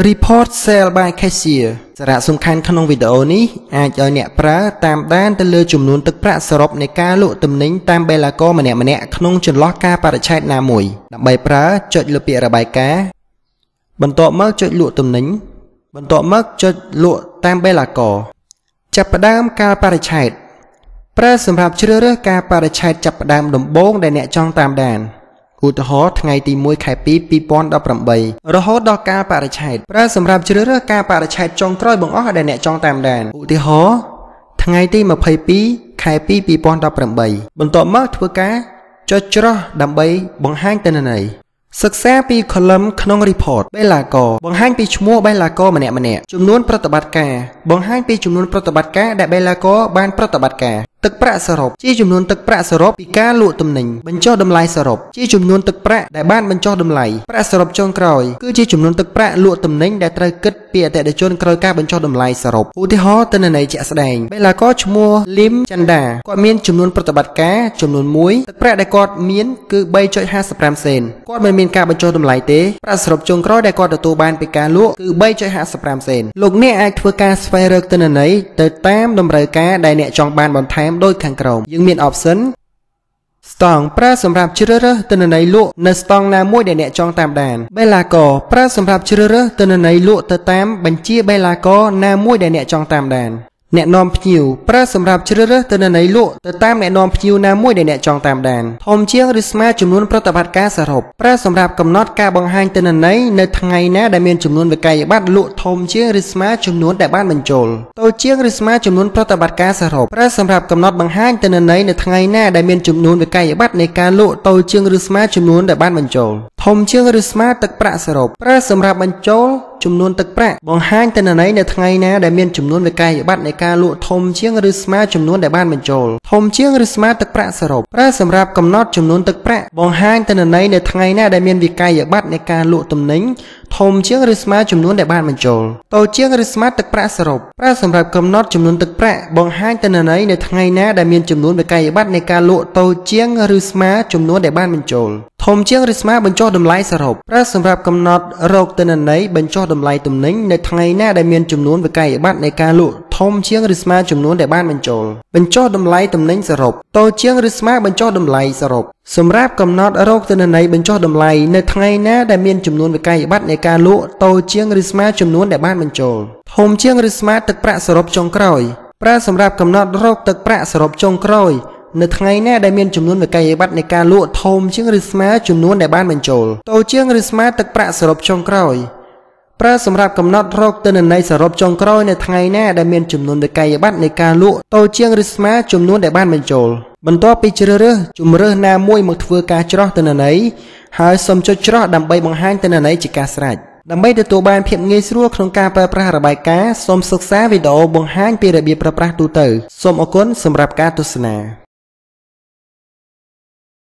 Report Sale by Cashier សារៈសំខាន់ក្នុងវីដេអូនេះអាចឲ្យអ្នកប្រើតាមដានទៅលើចំនួនទឹកប្រាក់សរុបនៃការលក់ទំនិញតាមបេឡាកូម្នាក់ៗក្នុងចន្លោះកាលបរិច្ឆេទណាមួយដើម្បីប្រើចុចលើពាក្យរបាយការណ៍បន្ទាប់មកចុចលក់ទំនិញបន្ទាប់មកចុចលក់តាមបេឡាកូចាប់ផ្ដើមកាលបរិច្ឆេទប្រើសម្រាប់ជ្រើសរើសកាលបរិច្ឆេទចាប់ផ្ដើមដំបូងដែលអ្នកចង់តាមដាន ឧទាហរណ៍ថ្ងៃទី1ខែ2 2018រហូតដល់កាលបរិច្ឆេទប្រើសម្រាប់ជ្រើសរើសកាលបរិច្ឆេទចុងក្រោយបង្អស់ដែលអ្នកចង់តាមដានឧទាហរណ៍ថ្ងៃទី22ខែ2 2018បន្ទាប់មកធ្វើការចុចច្រោះដើម្បីបង្ហាញទិន្នន័យសិក្សាពី column ក្នុង report បេឡាកបង្ហាញពីឈ្មោះបេឡាកម្នាក់ម្នាក់ចំនួនប្រតិបត្តិការបង្ហាញពីចំនួនប្រតិបត្តិការដែលបេឡាកបានប្រតិបត្តិការ ទឹកប្រាក់សរុបជាចំនួនទឹកប្រាក់សរុបពីការលក់ទំនិញបញ្ចុះតម្លៃសរុបជាចំនួនទឹកប្រាក់ដែលបានបញ្ចុះតម្លៃប្រាក់សរុបចុងក្រោយគឺជាចំនួនទឹកប្រាក់លក់ទំនិញដែលត្រូវគិតពីអតិថិជនក្រោយការបញ្ចុះតម្លៃសរុបឧទាហរណ៍ទិន្នន័យជាក់ស្ដែងបេឡាកឈ្មោះលឹមចន្ទាគាត់មានចំនួនប្រតិបត្តិការចំនួន1ទឹកប្រាក់ដែលគាត់មានគឺ3.55សេនគាត់មិនមានការបញ្ចុះតម្លៃទេប្រាក់សរុបចុងក្រោយដែលគាត់ទទួលបានពីការលក់គឺ3.55សេនលោកអ្នកអាចធ្វើការស្វែងរកទិន្នន័យទៅតាមតម្រូវការដែលអ្នកចង់បានបន្ថែមដូចខាងក្រោមយើងមាន option ស្តង់ប្រើសម្រាប់ជ្រើសរើសទិន្នន័យលក់នៅស្តង់ណាមួយដែលអ្នកចង់តាមដានបេឡាកប្រើសម្រាប់ជ្រើសរើសទិន្នន័យលក់ទៅតាមបញ្ជាបេឡាកណាមួយដែលអ្នកចង់តាមដាន អ្នកនាំភ្ញៀវប្រើសម្រាប់ជ្រើសរើសទិន្នន័យលក់ទៅតាមអ្នកនាំភ្ញៀវណាមួយដែលអ្នកចង់តាមដានធំជាងឬស្មើចំនួនប្រតិបត្តិការសរុបប្រើសម្រាប់កំណត់ការបង្ហាញទិន្នន័យនៅថ្ងៃណាដែលមានចំនួនវិក័យប័ត្រលក់ធំជាងឬស្មើចំនួនដែលបានបញ្ចូលតូចជាងឬស្មើចំនួនប្រតិបត្តិការសរុបប្រើសម្រាប់កំណត់បង្ហាញទិន្នន័យនៅថ្ងៃណាដែលមានចំនួនវិក័យប័ត្រនៃការលក់តូចជាងឬស្មើចំនួនដែលបានបញ្ចូលធំជាងឬស្មើទឹកប្រាក់សរុបប្រើសម្រាប់បញ្ចូល ចំនួនទឹកប្រាក់បង្ហាញទិន្នន័យនៅថ្ងៃណាដែលមានចំនួនវិក័យប័ត្រនៃការលក់ធំជាងឬស្មើចំនួនដែលបានបញ្ចូលធំជាងឬស្មើទឹកប្រាក់សរុបប្រើសម្រាប់កំណត់ចំនួនទឹកប្រាក់បង្ហាញទិន្នន័យនៅថ្ងៃណាដែលមានវិក័យប័ត្រនៃការលក់ទំនិញ ធំជាងឬស្មើចំនួនដែលបានបញ្ចូលតូចជាងឬស្មើទឹកប្រាក់សរុបប្រើសម្រាប់កំណត់ចំនួនទឹកប្រាក់បង្ហាញទិន្នន័យនៅថ្ងៃណាដែលមានចំនួនវិក័យប័ត្រនៃការលក់តូចជាងឬស្មើចំនួនដែលបានបញ្ចូលធំជាងឬស្មើបញ្ចុះតម្លៃសរុបប្រើសម្រាប់កំណត់រោគទិន្នន័យបញ្ចុះតម្លៃទំនិញនៅថ្ងៃណាដែលមានចំនួនវិក័យប័ត្រនៃការលក់ ធំជាងឬស្មើចំនួនដែលបានបញ្ចូលបញ្ចុះតម្លៃទំនិញសរុបតូចជាងឬស្មើបញ្ចុះតម្លៃសរុបសម្រាប់កំណត់រោគទិន្នន័យបញ្ចុះតម្លៃនៅថ្ងៃណាដែលមានចំនួនវិក័យប័ត្រនៃការលក់តូចជាងឬស្មើចំនួនដែលបានបញ្ចូលធំជាងឬស្មើទឹកប្រាក់សរុបចុងក្រោយប្រើសម្រាប់កំណត់រោគទឹកប្រាក់សរុបចុងក្រោយនៅថ្ងៃណាដែលមានចំនួនវិក័យប័ត្រនៃការលក់ធំជាងឬស្មើចំនួនដែលបានបញ្ចូលតូចជាងឬស្មើទឹកប្រាក់សរុបចុងក្រោយ ប្រើសម្រាប់កំណត់រោគទិន្នន័យសរុបចុងក្រោយនៅថ្ងៃណាដែលមានចំនួនវិក័យប័ត្រនៃការលក់តូចជាងឬស្មើចំនួនដែលបានបញ្ចូលបន្ទាប់ពីជ្រើសរើសជំរើសណាមួយមកធ្វើការច្រោះទិន្នន័យហើយសូមចុចច្រោះដើម្បីបង្ហាញទិន្នន័យជាការស្រេចដើម្បីទទួលបានភាពងាយស្រួលក្នុងការប្រើប្រាស់របាយការណ៍សូមសិក្សាវីដេអូបង្ហាញពីរបៀបប្រើប្រាស់ទូទៅសូមអរគុណសម្រាប់ការទស្សនា